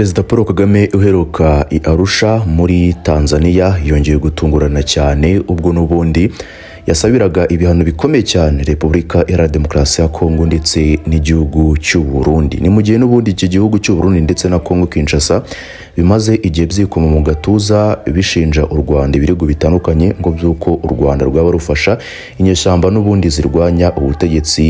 perezida paul kagame uheruka i arusha muri tanzania yongeye gutungurana cyane ubwo n'ubundi. Yasabiraga ibihano bikomeye cyane repubulika iharanira demokarasi ya kongo ndetse n'igihugu cy'u burundi. Ni mu gihe n'ubundi iki gihugu cy'u burundi ndetse na kongo kinshasa bimaze igihe byikoma mu gatuza bishinja u rwanda ibirego bitandukanye ngo by'uko u rwanda rwaba rufasha inyeshyamba n'ubundi zirwanya ubutegetsi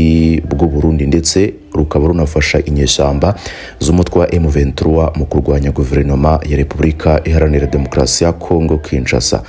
bw'u burundi ndetse rukaba runafasha inyeshyamba z'umutwe wa M23 mu kurwanya guverinoma ya Repubulika Iharanira Demokarasi ya Kongo Kinshasa.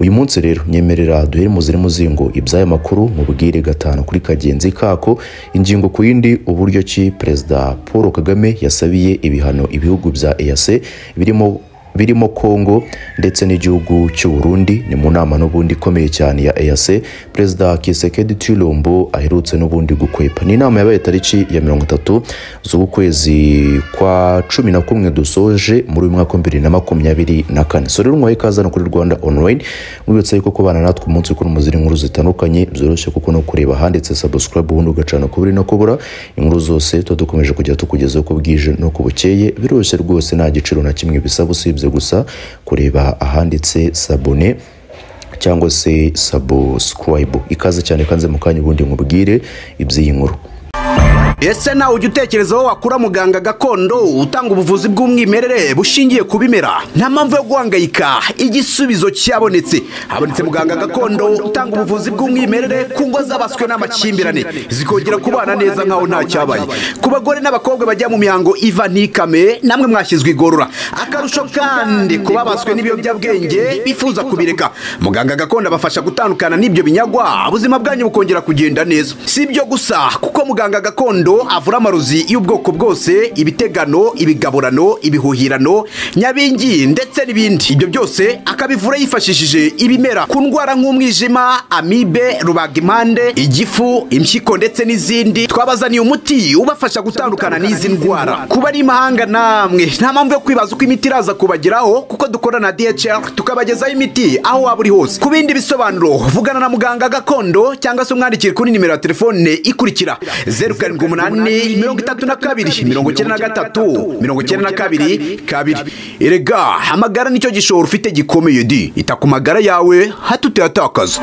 Uyu munsi rero nyemerera duhere mu ziri muzingo iby'aya makuru mu bwire gatanu kuri kagenzi kako ingingo ku yindi uburyo ki perezida Paul Kagame yasabiye ibihano ibihugu bya EAC birimo birimo Kongo ndetse n'igihugu cy'u Burundi ni mu nama n'ubundi ikomeye cyane ya EAC perezida Kisekedi Tshilombo aherutse n'ubundi gukwepa. Ni inama yabaye tariki ya mirongo itatu z'ukwezi kwa cumi na kumwe dusoje muri uyu mwaka wa bibiri na makumyabiri na kane. So rero mwahe ikaze no kuri Rwanda online mwibutsa yuko kubana natwe umunsi kuri muziri inkuru zitandukanye byoroshye kuko no kureba handitse subscribe ubundi ugacana kuburi no kubura. Inkuru zose tuba dukomeje kujya tukugezaho uko bwije no ku bukeye biroroshye rwose nta giciro na kimwe bisaba usibye. Gusa kureba ahanditse sabone cyangwa se subscribe ikaze cyane kanze mu kanya ubundi nkubwire iby'iyi nkuru. Ese nawe ujya utekereza aho wakura muganga gakondo utanga ubuvuzi bw'umwimerere bushingiye ku bimera? Nta mpamvu yo guhangayika. Igisubizo cyabonetse. Habonetse muganga gakondo utanga ubuvuzi bw'umwimerere ku ngo zabaswe n'amakimbirane. Zikongera kubana neza nkaho nta cyabaye. Ku bagore n'abakobwa bajya mu mihango iva ntikame namwe mwashyizwe igorora. Akarusho kandi ku babaswe n'ibiyobyabwenge bifuza kubireka. Muganga gakondo abafasha gutandukana n'ibyo binyagwa. Ubuzima bwanyu bukongera kugenda neza. Si ibyo gusa kuko muganga gakondo avura amarozi y'ubwoko bwose ibitegano ibigaburano ibihuhirano nyabingi ndetse n'ibindi. Ibyo byose akabivura yifashishije ibimera. Ku ndwara nk'umwijima amibe rubagimpande igifu impyiko ndetse n'izindi twabazaniye umuti ubafasha gutandukana n'izi ndwara. Kuba ari imahanga namwe. Nta mpamvu yo kwibaza uko imiti iraza kubageraho kuko dukora na DHL tukabagezaho imiti aho waba uri hose. Ku bindi bisobanuro vugana na muganga gakondo cyangwa se umwandikire kuri nimero ya telefone ikurikira. Zeru karindwi umunani mirongo itatu na kabiri mirongo icyenda na gatatu mirongo icyenda na kabiri kabiri. Erega hamagara ni cyo gishoro ufite gikomeye di. Ita ku magara yawe hato utayatakaza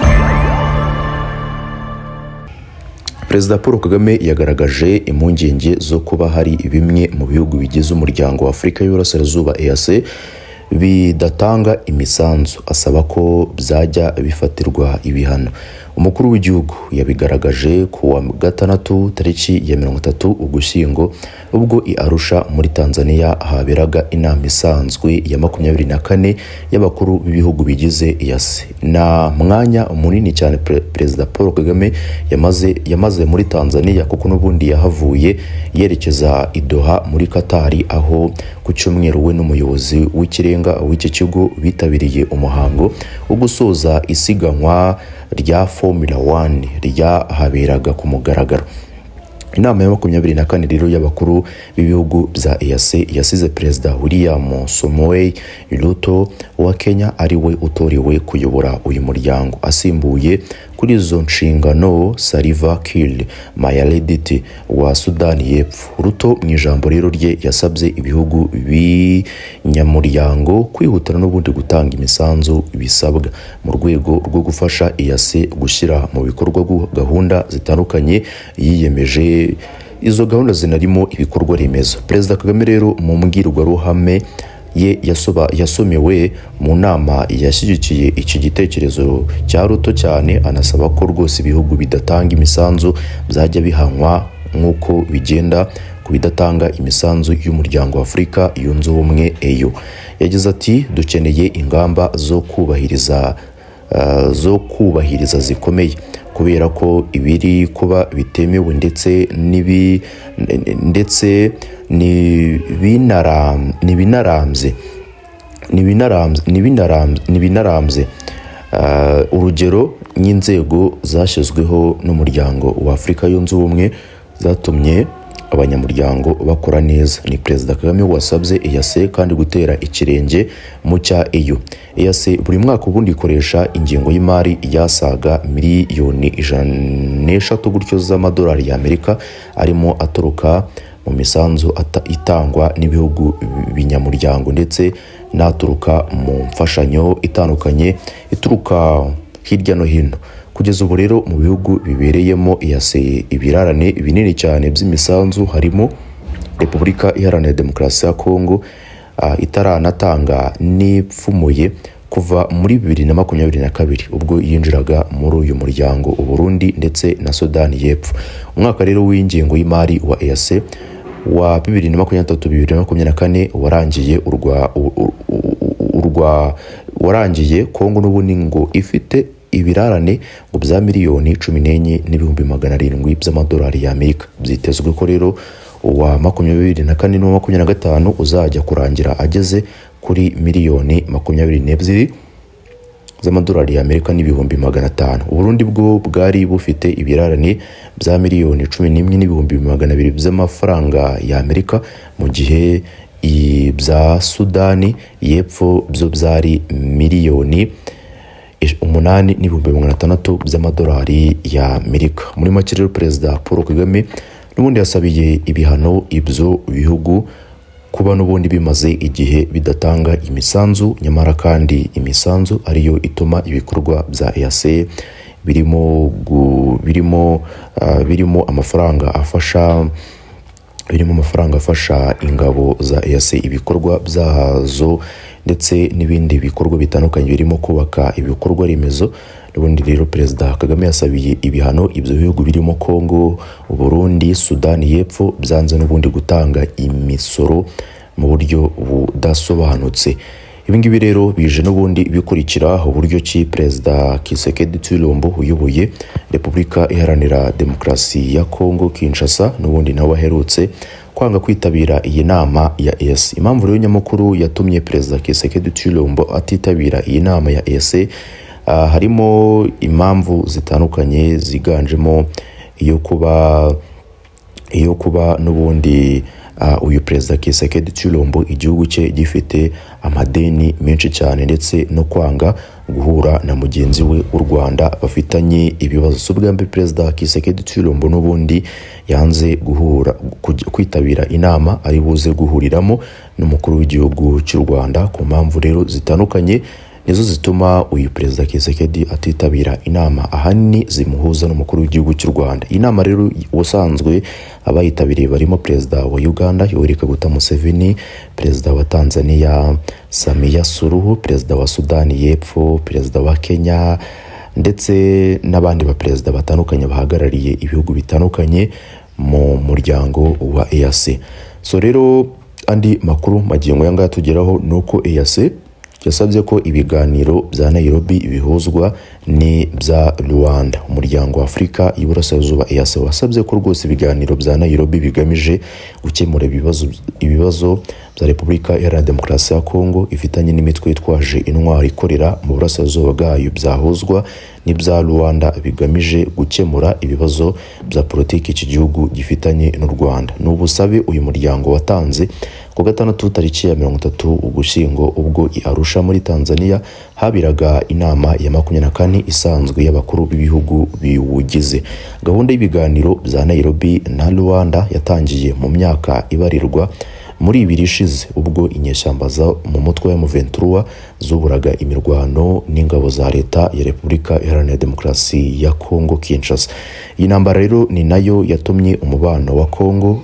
perezida paul kagame yagaragaje impungenge zo kuba hari bimwe mu bihugu bigize umuryango wa afurika y'uburasirazuba eac bidatanga imisanzu. Asaba ko byajya bifatirwa ibihano. Umukuru w'igihugu yabigaragaje ku wa gatandatu tariki ya mirongo itatu ugushyingo ubwo i arusha muri tanzania haberaga inama isanzwe ya makumyabiri na kane y'abakuru b'ibihugu bigize iyasi na mwanya munini cyane perezida paul kagame yamaze yamaze muri tanzania kuko n'ubundi yahavuye yerekeza i doha muri katari aho ku cyumweru we n'umuyobozi w'ikirenga w'iki kigo bitabiriye umuhango wo gusoza isiganwa rya formula one ryahaberaga ku mugaragaro. Inama ya makumyabiri na kane rero y'abakuru b'ibihugu bya EAC yasize perezida William Samoei Ruto wa Kenya ari we utorewe kuyobora uyu muryango. Asimbuye kuri izo nshingano Salva Kiir Mayardit wa Sudani y'Epfo. Ruto mu ijambo rero rye yasabye ibihugu binyamuryango kwihutira n'ubundi gutanga imisanzu bisabwa mu rwego rwo gufasha EAC gushyira mu bikorwa gahunda zitandukanye. Yiyemeje izo gahunda zinarimo ibikorwa remezo. Perezida kagame rero mu mbwirwaruhame ye yasomewe mu nama yashyigikiye iki gitekerezo. Cya ruto cyane anasaba ko rwose ibihugu bidatanga imisanzu byajya bihanwa nk'uko bigenda ku bidatanga imisanzu y'umuryango wa afurika yunze ubumwe eyo. Yagize ati dukeneye ingamba zo kubahiriza zo kubahiriza zikomeye. Kubera ko ibiri kuba bitemewe ndetse n'ibi ndetse n'ibinarambye n'ibinarambye urugero nk'inzego zashyizweho n'umuryango wa afurika yunze ubumwe zatumye abanyamuryango bakora neza. Ni perezida kagame wasabye eyase kandi gutera ikirenge mu cya eyo eyase buri mwaka ubundi ikoresha ingengo y'imari yasaga miliyoni ijana n'eshatu gutyo z'amadolari y'amerika arimo aturuka mu misanzu itangwa n'ibihugu binyamuryango ndetse n'aturuka mu mfashanyo itandukanye ituruka hirya no hino. Kugeza ubu rero mu bihugu bibereyemo iyase ibirarane binini cyane by'imisanzu harimo repubulika iharanira demokarasi ya kongo itaranatanga n'ipfumuye kuva muri bibiri na makumyabiri na kabiri. Ubwo yinjiraga muri uyu muryango uburundi ndetse na sudani y'epfo. Umwaka rero w'ingengo y'imari wa EAC wa bibiri na makumyabiri na gatatu bibiri na makumyabiri na kane warangiye urwa warangiye kongo n'ubundi ngo ifite ibirarane ngo bya miliyoni cumi n'enye n'ibihumbi magana arindwi by'amadolari y'amerika byitezwe ko rero uwa makumyabiri na kane n'uwa makumyabiri na gatanu uzajya kurangira ageze kuri miliyoni makumyabiri n'ebyiri z'amadolari y'amerika n'ibihumbi magana atanu. Uburundi bwo bwari bufite ibirarane bya miliyoni cumi n'imwe n'ibihumbi magana abiri by'amafaranga y'amerika mu gihe ibya sudani y'epfo byo byari miliyoni umunani n'ibihumbi magana atandatu by'amadolari y'amerika muri make rero perezida paul kagame n'ubundi yasabiye ibihano ibyo bihugu kuba n'ubundi bimaze igihe bidatanga imisanzu nyamara kandi imisanzu ariyo ituma ibikorwa bya EAC birimo birimo ah, birimo amafaranga afasha birimo amafaranga afasha ingabo za EAC ibikorwa byazo ndetse n'ibindi bikorwa bitandukanye birimo kubaka ibikorwa remezo. N'ubundi rero perezida kagame yasabiye ibihano ibyo bihugu birimo congo burundi sudani y'epfo byanze n'ubundi gutanga imisoro mu buryo budasobanutse. Ibi ngibi rero bije n'ubundi bikurikira uburyo ki perezida kisekedi tulombo uyoboye repubulika iharanira demokarasi ya kongo kinshasa n'ubundi nawe aherutse kwanga kwitabira iyi nama ya EAC impamvu rero nyamukuru yatumye perezida kisekedi tulombo atitabira iyi nama ya EAC ah, harimo impamvu zitandukanye ziganjemo iyo kuba iyo kuba n'ubundi uh, uyu perezida kisekedi cy'ulombo igihugu cye gifite amadeni menshi cyane ndetse no kwanga guhura na mugenzi we w'u rwanda. Bafitanye ibibazo. Si ubwa mbere perezida kisekedi cy'ulombo n'ubundi yanze guhura kwitabira inama ari buze guhuriramo n'umukuru w'igihugu cy'u rwanda ku mpamvu rero zitandukanye. Nizo zituma uyu perezida kisekedi atitabira inama. Ahanini zimuhuza n'umukuru w'igihugu cy'u rwanda. Iyi nama rero ubusanzwe abayitabiriye barimo perezida wa uganda yoweri kaguta museveni perezida wa tanzania samiya suruhu perezida wa sudani y'epfo perezida wa kenya ndetse n'abandi baperezida batandukanye bahagarariye ibihugu bitandukanye mu muryango wa EAC so rero andi makuru magingo yangaya tugeraho ni uko EAC yasabye ko ibiganiro bya Nairobi bihuzwa n'ibya Rwanda. Umuryango wa Afurika y'Iburasirazuba EAC wasabye ko rwose ibiganiro bya Nairobi bigamije gukemura ibibazo bya Repubulika Iharanira Demokarasi ya Kongo ifitanye n'imitwe yitwaje intwari ikorera mu burasirazuba bwayo. Byahuzwa n'ibya Rwanda bigamije gukemura ibibazo bya politiki iki gihugu gifitanye n'u Rwanda. Ni ubusabe uyu muryango watanze ku gatandatu tariki ya mirongo itatu ugushyingo ubwo i Arusha muri Tanzania habiraga inama ya makumyabiri na kane isanzwe y'abakuru b'ibihugu biwugize. Gahunda y'ibiganiro bya Nairobi na Rwanda yatangiye mu myaka ibarirwa muri ibiri ishize. Ubwo inyeshyamba zo mu mutwe wa M23 zuburaga imirwano n'ingabo za leta ya Repubulika Iharanira Demokarasi ya Kongo Kinshasa. Iyi ntambara rero ni na yo yatumye umubano wa Kongo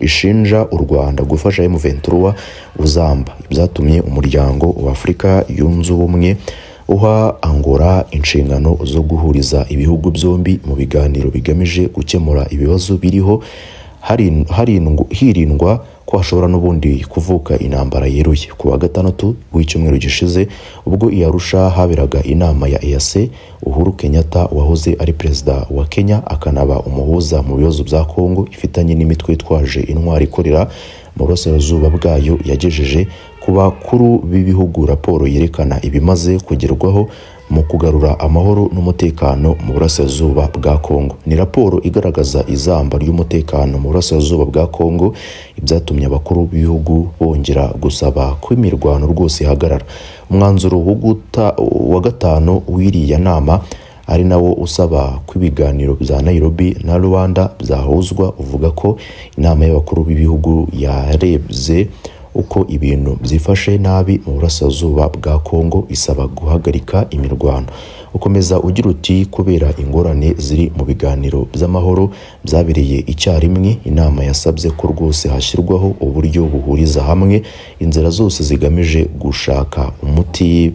ishinja u Rwanda gufasha M23 uzamba byatumye umuryango wa Afurika yunze ubumwe uha Angola inshingano zo guhuriza ibihugu byombi mu biganiro bigamije gukemura ibibazo biriho hirindwa ko hashobora n'ubundi kuvuka intambara yeruye. Ku wa gatandatu w'icyumweru gishize ubwo i Arusha haberaga inama ya EAC Uhuru Kenyatta wahoze ari perezida wa Kenya akanaba umuhuza mu bibazo bya Kongo ifitanye n'imitwe yitwaje intwari ikorera mu burasirazuba bwayo yagejeje ku bakuru b'ibihugu raporo yerekana ibimaze kugerwaho mu kugarura amahoro n'umutekano mu burasirazuba bwa Kongo ni raporo igaragaza izamba ry'umutekano mu burasirazuba bwa Kongo ibyatumye abakuru b'ibihugu bongera gusaba ko imirwano rwose ihagarara. Umwanzuro wa gatanu w'iriya nama ari nawo usaba ko ibiganiro bya nairobi na rwanda byahuzwa uvuga ko inama y'abakuru b'ibihugu yarebye uko ibintu byifashe nabi mu burasirazuba bwa kongo isaba guhagarika imirwano. Ukomeza ugira uti kubera ingorane ziri mu biganiro by'amahoro byabereye icyarimwe inama yasabye ko rwose hashyirwaho uburyo buhuriza hamwe inzira zose zigamije gushaka umuti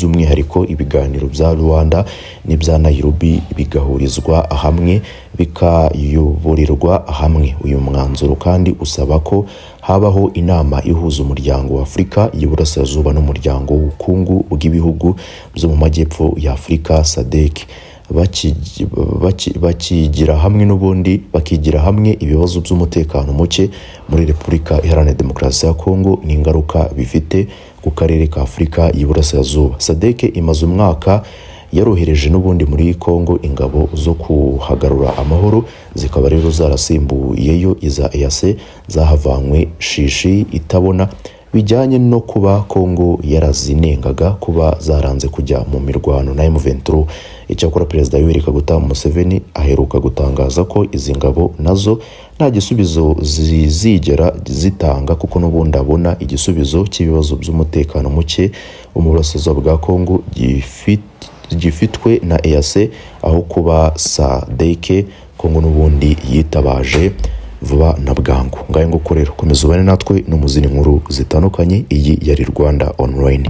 by'umwihariko ibiganiro bya rwanda n'ibya nairobi bigahurizwa hamwe bikayoborerwa hamwe uyu mwanzuro kandi usaba ko habaho inama ihuza umuryango wa afurika y'iburasirazuba n'umuryango w'ubukungu bw'ibihugu byo mu majyepfo ya afurika sadek bakigira hamwe n'ubundi bakigira hamwe ibibazo by'umutekano muke muri repubulika iharanira demokarasi ya kongo n'ingaruka bifite ku karere ka afurika y'iburasirazuba. Sadeke imaze umwaka yarohereje n'ubundi muri kongo ingabo zo kuhagarura amahoro zikaba rero zarasimbuyeyo iza eyase zahavanywe shishi itabona bijyanye no kuba kongo yarazinengaga kuba zaranze kujya mu mirwano. Na M23 icyakora perezida Yoweri Kaguta Museveni aheruka gutangaza ko izi ngabo na zo nta gisubizo zizigera zitanga kuko n'ubundi abona igisubizo cy'ibibazo by'umutekano muke. Mu burasirazuba bwa kongo gifitwe na EAC aho kuba sadeke kongo n'ubundi yitabaje. Vuba na bwangu. Ngahe nguko rero komeza ubane natwe no mu zindi nkuru zitandukanye iyi yari rwanda online.